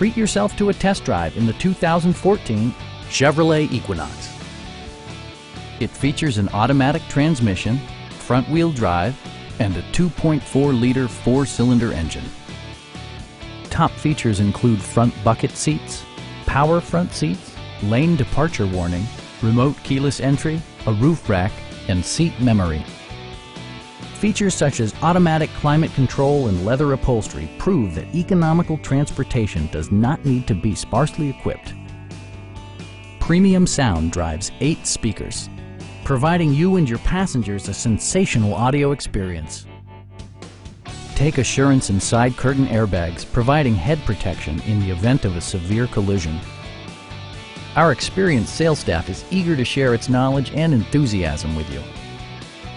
treat yourself to a test drive in the 2014 Chevrolet Equinox. It features an automatic transmission, front-wheel drive, and a 2.4-liter four-cylinder engine. Top features include front bucket seats, power front seats, lane departure warning, remote keyless entry, a roof rack, and seat memory. Features such as automatic climate control and leather upholstery prove that economical transportation does not need to be sparsely equipped. Premium sound drives eight speakers, providing you and your passengers a sensational audio experience. Take assurance in side curtain airbags, providing head protection in the event of a severe collision. Our experienced sales staff is eager to share its knowledge and enthusiasm with you.